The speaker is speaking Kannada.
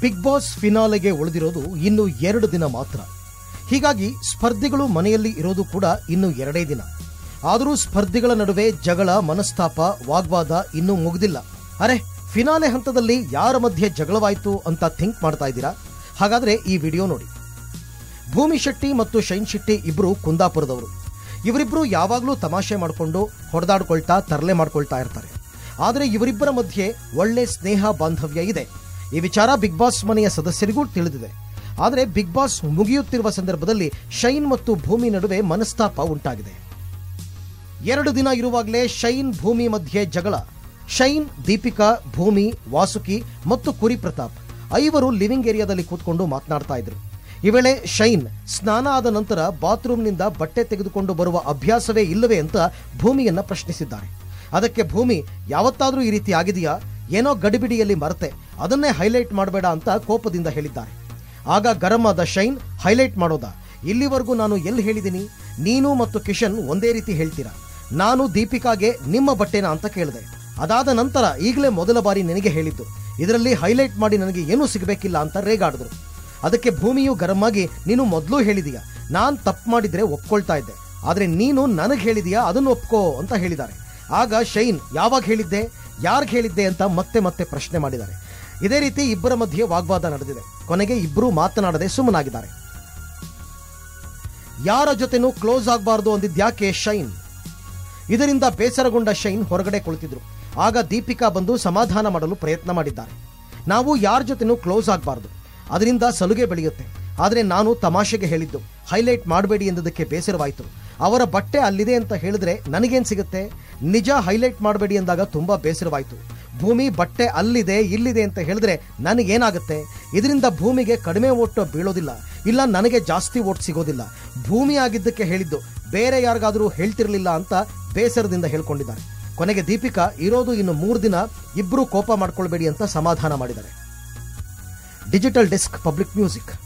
ಬಿಗ್ ಬಾಸ್ ಫಿನಾಲೆಗೆ ಉಳಿದಿರೋದು ಇನ್ನು ಎರಡು ದಿನ ಮಾತ್ರ. ಹೀಗಾಗಿ ಸ್ಪರ್ಧಿಗಳು ಮನೆಯಲ್ಲಿ ಇರೋದು ಕೂಡ ಇನ್ನು ಎರಡೇ ದಿನ. ಆದರೂ ಸ್ಪರ್ಧಿಗಳ ನಡುವೆ ಜಗಳ, ಮನಸ್ತಾಪ, ವಾಗ್ವಾದ ಇನ್ನೂ ಮುಗಿದಿಲ್ಲ. ಅರೆ, ಫಿನಾಲೆ ಹಂತದಲ್ಲಿ ಯಾರ ಮಧ್ಯೆ ಜಗಳವಾಯಿತು ಅಂತ ಥಿಂಕ್ ಮಾಡ್ತಾ ಇದ್ದೀರಾ? ಹಾಗಾದ್ರೆ ಈ ವಿಡಿಯೋ ನೋಡಿ. ಭೂಮಿ ಶೆಟ್ಟಿ ಮತ್ತು ಶೈನ್ ಶೆಟ್ಟಿ ಇಬ್ರು ಕುಂದಾಪುರದವರು. ಇವರಿಬ್ಬರು ಯಾವಾಗಲೂ ತಮಾಷೆ ಮಾಡಿಕೊಂಡು ಹೊಡೆದಾಡ್ಕೊಳ್ತಾ ತರಲೆ ಮಾಡ್ಕೊಳ್ತಾ ಇರ್ತಾರೆ. ಆದರೆ ಇವರಿಬ್ಬರ ಮಧ್ಯೆ ಒಳ್ಳೆ ಸ್ನೇಹ ಬಾಂಧವ್ಯ ಇದೆ. ಈ ವಿಚಾರ ಬಿಗ್ ಬಾಸ್ ಮನೆಯ ಸದಸ್ಯರಿಗೂ ತಿಳಿದಿದೆ. ಆದರೆ ಬಿಗ್ ಬಾಸ್ ಮುಗಿಯುತ್ತಿರುವ ಸಂದರ್ಭದಲ್ಲಿ ಶೈನ್ ಮತ್ತು ಭೂಮಿ ನಡುವೆ ಮನಸ್ತಾಪ ಉಂಟಾಗಿದೆ. ಎರಡು ದಿನ ಇರುವಾಗಲೇ ಶೈನ್, ಭೂಮಿ ಮಧ್ಯೆ ಜಗಳ. ಶೈನ್, ದೀಪಿಕಾ, ಭೂಮಿ, ವಾಸುಕಿ ಮತ್ತು ಕುರಿ ಪ್ರತಾಪ್ ಐವರು ಲಿವಿಂಗ್ ಏರಿಯಾದಲ್ಲಿ ಕೂತ್ಕೊಂಡು ಮಾತನಾಡ್ತಾ ಇದ್ರು. ಈ ವೇಳೆ ಶೈನ್ ಸ್ನಾನ ಆದ ನಂತರ ಬಾತ್ರೂಮ್ನಿಂದ ಬಟ್ಟೆ ತೆಗೆದುಕೊಂಡು ಬರುವ ಅಭ್ಯಾಸವೇ ಇಲ್ಲವೇ ಅಂತ ಭೂಮಿಯನ್ನ ಪ್ರಶ್ನಿಸಿದ್ದಾರೆ. ಅದಕ್ಕೆ ಭೂಮಿ, ಯಾವತ್ತಾದ್ರೂ ಈ ರೀತಿ ಆಗಿದೆಯಾ? ಏನೋ ಗಡಿಬಿಡಿಯಲ್ಲಿ ಮರೆತೆ, ಅದನ್ನೇ ಹೈಲೈಟ್ ಮಾಡಬೇಡ ಅಂತ ಕೋಪದಿಂದ ಹೇಳಿದ್ದಾರೆ. ಆಗ ಗರಂ ಆದ ಶೈನ್ ಹೈಲೈಟ್ ಮಾಡೋದ? ಇಲ್ಲಿವರೆಗೂ ನಾನು ಎಲ್ಲಿ ಹೇಳಿದ್ದೀನಿ? ನೀನು ಮತ್ತು ಕಿಶನ್ ಒಂದೇ ರೀತಿ ಹೇಳ್ತೀರಾ? ನಾನು ದೀಪಿಕಾಗೆ ನಿಮ್ಮ ಬಟ್ಟೆನ ಅಂತ ಕೇಳಿದೆ. ಅದಾದ ನಂತರ ಈಗಲೇ ಮೊದಲ ಬಾರಿ ನನಗೆ ಹೇಳಿದ್ದು. ಇದರಲ್ಲಿ ಹೈಲೈಟ್ ಮಾಡಿ ನನಗೆ ಏನೂ ಸಿಗಬೇಕಿಲ್ಲ ಅಂತ ರೇಗಾಡಿದ್ರು. ಅದಕ್ಕೆ ಭೂಮಿಯು ಗರಂ ಆಗಿ, ನೀನು ಮೊದಲು ಹೇಳಿದೀಯ. ನಾನು ತಪ್ಪು ಮಾಡಿದ್ರೆ ಒಪ್ಕೊಳ್ತಾ ಇದ್ದೆ. ಆದರೆ ನೀನು ನನಗೆ ಹೇಳಿದೀಯಾ, ಅದನ್ನು ಒಪ್ಕೋ ಅಂತ ಹೇಳಿದ್ದಾರೆ. ಆಗ ಶೈನ್ ಯಾವಾಗ ಹೇಳಿದ್ದೆ? ಯಾರ್ಗ್ ಹೇಳಿದ್ದೆ ಅಂತ ಮತ್ತೆ ಮತ್ತೆ ಪ್ರಶ್ನೆ ಮಾಡಿದ್ದಾರೆ. ಇದೇ ರೀತಿ ಇಬ್ಬರ ಮಧ್ಯೆ ವಾಗ್ವಾದ ನಡೆದಿದೆ. ಕೊನೆಗೆ ಇಬ್ಬರು ಮಾತನಾಡದೆ ಸುಮ್ಮನಾಗಿದ್ದಾರೆ. ಯಾರ ಜೊತೆನೂ ಕ್ಲೋಸ್ ಆಗಬಾರ್ದು ಅಂದಿದ್ಯಾಕೆ ಶೈನ್? ಇದರಿಂದ ಬೇಸರಗೊಂಡ ಶೈನ್ ಹೊರಗಡೆ ಕುಳಿತಿದ್ರು. ಆಗ ದೀಪಿಕಾ ಬಂದು ಸಮಾಧಾನ ಮಾಡಲು ಪ್ರಯತ್ನ ಮಾಡಿದ್ದಾರೆ. ನಾವು ಯಾರ ಜೊತೆನೂ ಕ್ಲೋಸ್ ಆಗಬಾರ್ದು. ಅದರಿಂದ ಸಲುಗೆ ಬೆಳೆಯುತ್ತೆ. ಆದರೆ ನಾನು ತಮಾಷೆಗೆ ಹೇಳಿದ್ದು, ಹೈಲೈಟ್ ಮಾಡಬೇಡಿ ಎಂದದಕ್ಕೆ ಬೇಸರವಾಯಿತು. ಅವರ ಬಟ್ಟೆ ಅಲ್ಲಿದೆ ಅಂತ ಹೇಳಿದ್ರೆ ನನಗೇನು ಸಿಗುತ್ತೆ? ನಿಜ ಹೈಲೈಟ್ ಮಾಡಬೇಡಿ ಅಂದಾಗ ತುಂಬಾ ಬೇಸರವಾಯಿತು. ಭೂಮಿ ಬಟ್ಟೆ ಅಲ್ಲಿದೆ, ಇಲ್ಲಿದೆ ಅಂತ ಹೇಳಿದ್ರೆ ನನಗೇನಾಗುತ್ತೆ? ಇದರಿಂದ ಭೂಮಿಗೆ ಕಡಿಮೆ ಓಟ್ ಬೀಳೋದಿಲ್ಲ. ಇಲ್ಲ, ನನಗೆ ಜಾಸ್ತಿ ಓಟ್ ಸಿಗೋದಿಲ್ಲ. ಭೂಮಿ ಆಗಿದ್ದಕ್ಕೆ ಹೇಳಿದ್ದು ಬೇರೆ ಯಾರಿಗಾದರೂ ಹೇಳ್ತಿರಲಿಲ್ಲ ಅಂತ ಬೇಸರದಿಂದ ಹೇಳ್ಕೊಂಡಿದ್ದಾರೆ. ಕೊನೆಗೆ ದೀಪಿಕಾ, ಇರೋದು ಇನ್ನು ಮೂರು ದಿನ ಇಬ್ಬರು ಕೋಪ ಮಾಡ್ಕೊಳ್ಬೇಡಿ ಅಂತ ಸಮಾಧಾನ ಮಾಡಿದ್ದಾರೆ. Digital desk, public music.